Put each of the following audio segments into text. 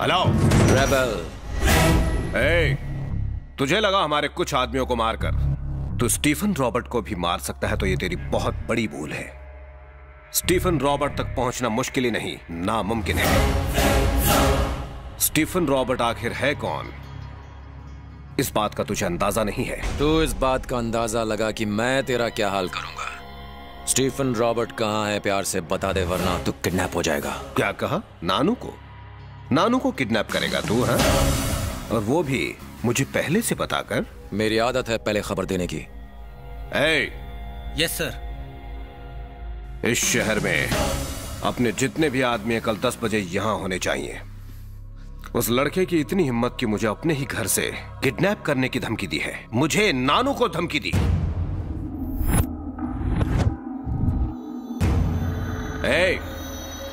Allow rebel ए, तुझे लगा हमारे कुछ आदमियों को मारकर? तू स्टीफन रॉबर्ट को भी मार सकता है तो ये तेरी बहुत बड़ी भूल है। स्टीफन रॉबर्ट तक पहुँचना मुश्किल ही नहीं नामुमकिन है। स्टीफन रॉबर्ट आखिर है कौन? इस बात का तुझे अंदाज़ा नहीं है। तू इस बात का अंदाज़ा लगा कि मैं तेरा क्या हाल करूँगा। स्टीफन रॉबर्ट कहाँ है प्यार से बता दे वरना तू किडनैप हो जाएगा। क्या कहा? नानू को? नानू को किडनैप करेगा तू है? और वो भी मुझे पहले से बताकर। मेरी आदत है पहले खबर देने की। ए, यस सर इस शहर में अपने जितने भी आदमी कल दस बजे यहाँ होने चाहिए। उस लड़के की इतनी हिम्मत कि मुझे अपने ही घर से किडनैप करने की धमकी दी है। मुझे नानू को धमकी दी। ए,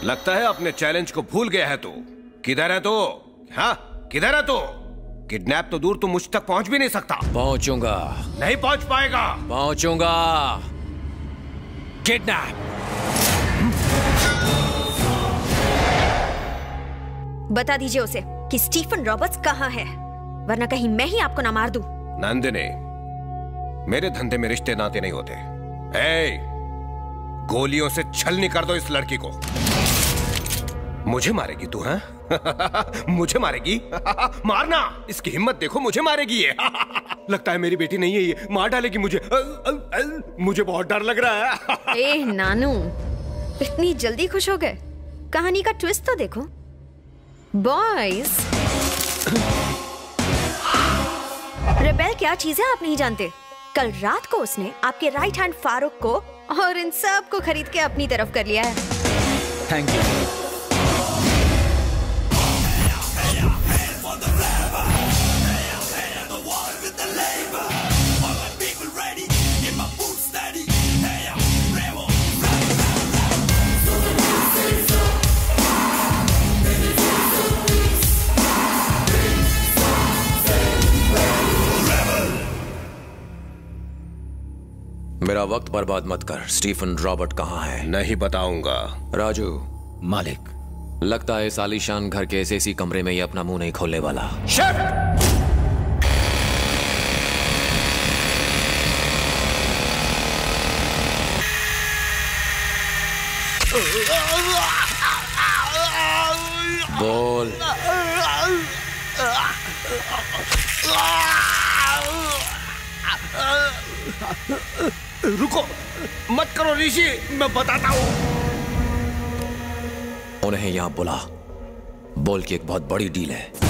लगता है अपने चैलेंज को भूल गया है तू। किधर है तू? हाँ किधर है तू? किडनैप तो दूर तू मुझ तक पहुँच भी नहीं सकता। पहुंचूँगा। नहीं पहुँच पाएगा। पहुंचूँगा। किडनैप। बता दीजिए उसे कि स्टीफन रॉबर्ट्स कहाँ है वरना कहीं मैं ही आपको ना मार दूँ। नंदिनी मेरे धंधे में रिश्ते नाते नहीं होते। ए, गोलियों से छलनी कर दो इस लड़की को। मुझे मारेगी तू है? मुझे मारेगी? मारना! इसकी हिम्मत देखो मुझे मारेगी ये। लगता है मेरी बेटी नहीं है ये। मार डालेगी मुझे। मुझे बहुत डर लग रहा है। ए नानू इतनी जल्दी खुश हो गए? कहानी का ट्विस्ट तो देखो। बॉयज़ रेबेल क्या चीज़ है आप नहीं जानते? कल रात को उसने आपके राइट हैंड फारूक को और इन सबको खरीद के अपनी तरफ़ कर लिया है। थैंक यू मेरा वक्त बर्बाद मत कर। स्टीफन रॉबर्ट कहाँ है? नहीं बताऊँगा। राजू। मालिक। लगता है इस आलीशान घर के ऐसे इसी कमरे में ये अपना मुँह नहीं खोलने वाला। बोल। रुको। मत करो ऋषि, मैं बताता हूँ। उन्हें यहाँ बुला। बोल की एक बहुत बड़ी डील है।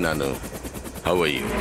Nanu. How are you?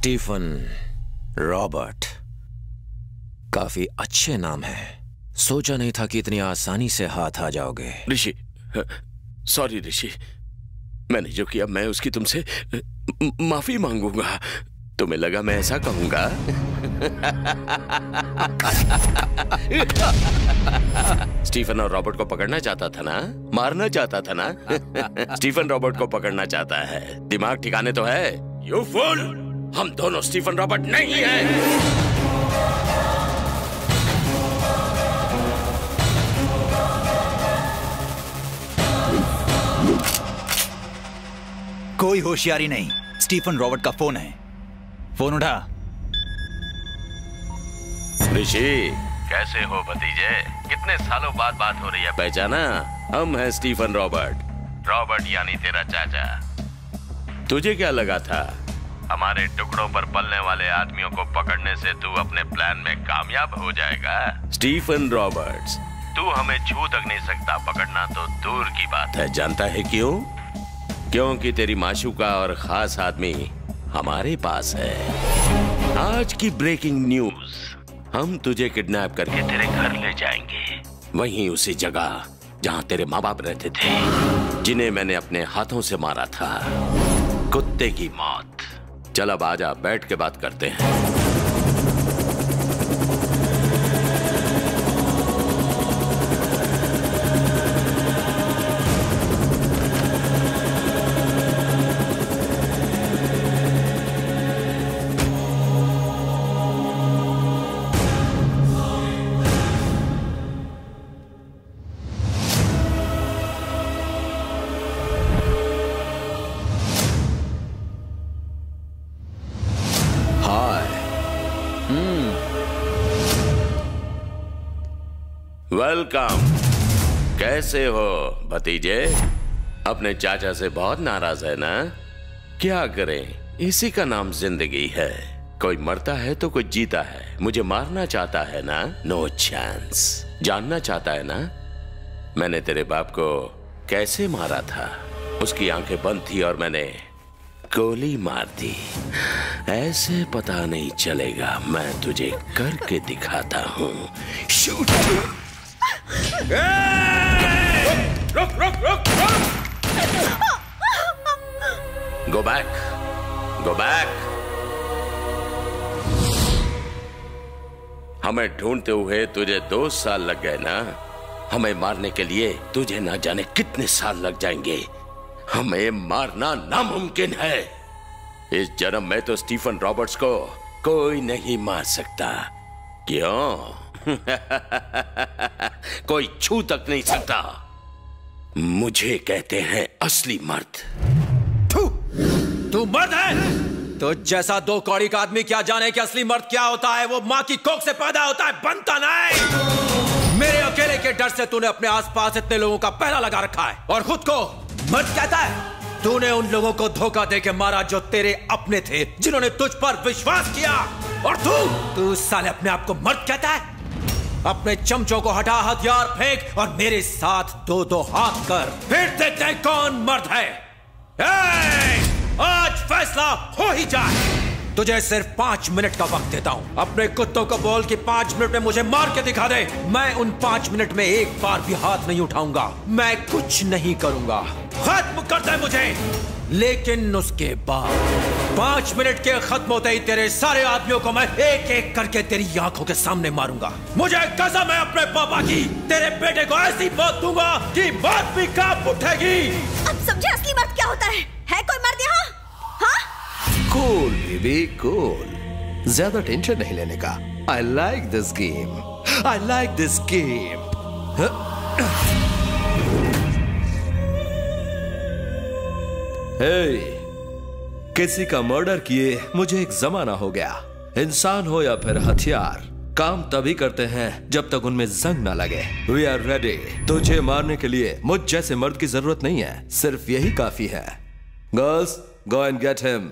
Stephen Robert. काफ़ी अच्छे नाम है। सोचा नहीं था कि इतनी आसानी से हाथ आ जाओगे। ऋषि सॉरी ऋषि। मैंने जो किया, मैं उसकी तुमसे माफ़ी मांगूँगा। तुम्हें लगा मैं ऐसा कहूँगा? स्टीफन और रॉबर्ट को पकड़ना चाहता था ना? मारना चाहता था ना? स्टीफन रॉबर्ट को पकड़ना चाहता है। दिमाग ठिकाने तो है। यू फूल हम दोनों स्टीफन रॉबर्ट नहीं हैं। कोई होशियारी नहीं। स्टीफन रॉबर्ट का फ़ोन है। फ़ोन उठा। ऋषि। कैसे हो भतीजे? कितने सालों बाद बात हो रही है? पहचाना? हम हैं स्टीफन रॉबर्ट। रॉबर्ट यानी तेरा चाचा। तुझे क्या लगा था? हमारे टुकड़ों पर पलने वाले आदमियों को पकड़ने से तू अपने प्लान में कामयाब हो जाएगा। Stephen Roberts. तू हमें छू तक नहीं सकता पकड़ना तो दूर की बात है। जानता है क्यों? क्योंकि तेरी माशूका और खास आदमी हमारे पास है। आज की ब्रेकिंग न्यूज़। हम तुझे किडनैप करके तेरे घर ले जाएँगे। वहीं उसी जगह जहाँ तेरे माँ बाप रहते थे जिन्हें मैंने अपने हाथों से मारा था। कुत्ते की मौत। चल अब आजा बैठ के बात करते हैं। वेलकम। कैसे हो, भतीजे? अपने चाचा से बहुत नाराज़ है ना? क्या करें? इसी का नाम ज़िंदगी है। कोई मरता है तो कोई जीता है। मुझे मारना चाहता है ना? नो no चांस जानना चाहता है ना? मैंने तेरे बाप को कैसे मारा था? उसकी आँखें बंद थी और मैंने गोली मार दी। ऐसे पता नहीं चलेगा। मैं तुझे करके दिखाता हूँ। शूट रुक रुक रुक रुक गो बैक गो बैक हमें ढूंढते हुए तुझे दो साल लग गए ना? हमें मारने के लिए तुझे ना जाने कितने साल लग जाएँगे। हमें मारना नामुमकिन है। इस जन्म में तो स्टीफन रॉबर्ट्स को कोई नहीं मार सकता। क्यों? कोई छू तक नहीं सकता। मुझे कहते हैं असली मर्द। तू मर्द है? तो जैसा दो कौड़ी का आदमी क्या जाने कि असली मर्द क्या होता है, वो माँ की कोख से पैदा होता है, बनता नहीं। मेरे अकेले के डर से तूने अपने आसपास इतने लोगों का पहरा लगा रखा है और खुद को मर्द कहता है। तूने उन लोगों को धोखा दे के मारा जो तेरे अपने थे, जिन्होंने तुझ पर विश्वास किया। और तू तू साले अपने आप को मर्द कहता है। अपने चमचों को हटा, हथियार फेंक और मेरे साथ दो दो हाथ कर। फिर देखते कौन मर्द है। ए! आज फैसला हो ही जाए। तुझे सिर्फ़ पाँच मिनट का वक्त देता हूँ। अपने कुत्तों को बोल कि पाँच मिनट में मुझे मार के दिखा दे। मैं उन पाँच मिनट में एक बार भी हाथ नहीं उठाऊँगा। मैं कुछ नहीं करूँगा। खत्म कर दे मुझे। लेकिन उसके बाद, पाँच मिनट के खत्म होते ही तेरे सारे आदमियों को मैं एक एक करके तेरी आँखों के सामने मारूँगा। मुझे कसम है अपने पापा की। तेरे बेटे को ऐसी मौत दूँगा कि मौत भी काँप उठेगी। अब समझे असली मर्द क्या होता है? है कोई कूल बेबी कूल ज़्यादा टेंशन नहीं लेने का। I like this game I like this game hey किसी का मर्डर किए, मुझे एक जमाना हो गया। इंसान हो या फिर हथियार, काम तभी करते हैं जब तक उनमें जंग ना लगे। वी आर रेडी तुझे मारने के लिए मुझ जैसे मर्द की ज़रूरत नहीं है, सिर्फ़ यही काफ़ी है। Girls go and get him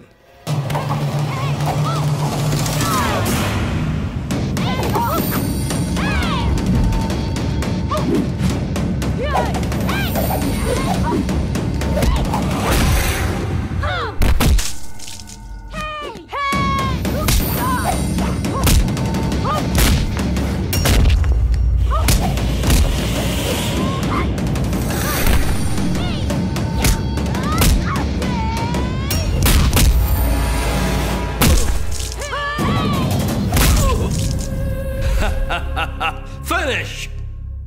finish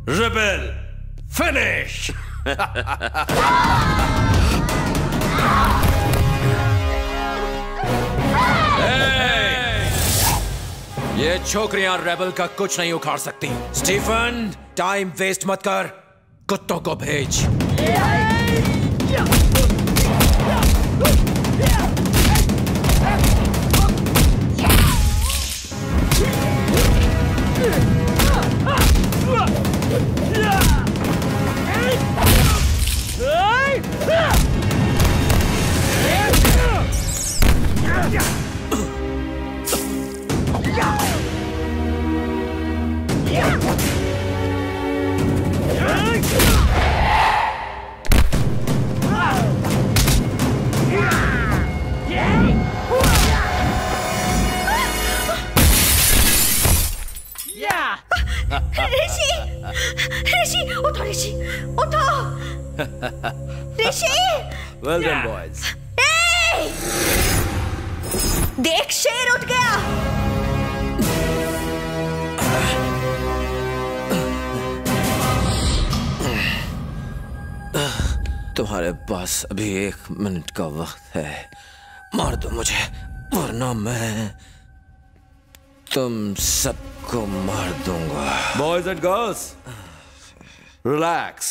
rebel finish ये छोकरियाँ रेबल का कुछ नहीं उखाड़ सकती। स्टीफन टाइम वेस्ट मत कर। कुत्तों को भेज। देख शेर उठ गया। तुम्हारे पास अभी एक मिनट का वक्त है। मार दो मुझे वरना मैं तुम सबको मार दूँगा। Boys and girls relax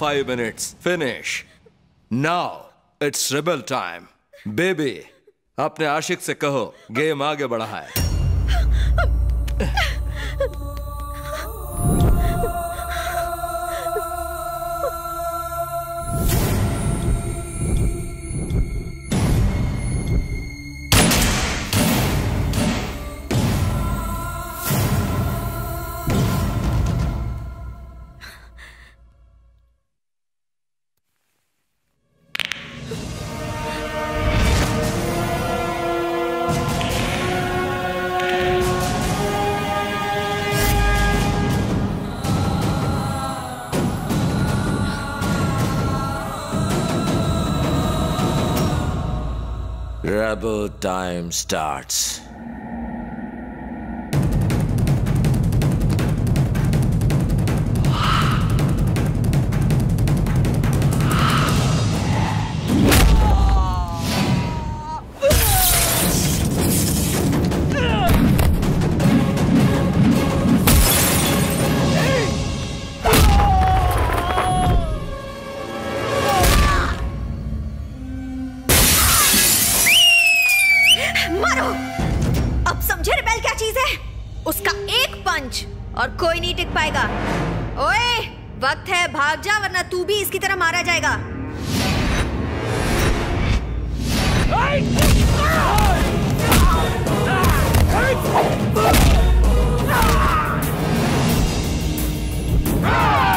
five minutes finish. Now it's rebel time. Baby, अपने आशिक से कहो गेम आगे बढ़ा है Rebel time starts. वक्त है भाग जा वरना तू भी इसकी तरह मारा जाएगा Ah!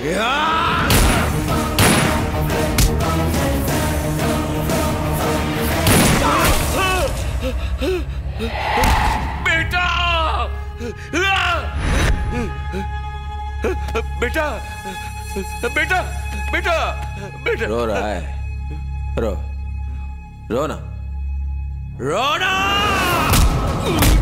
बेटा! बेटा! बेटा! बेटा! बेटा! रो रहा है। रो। रो ना। रो ना!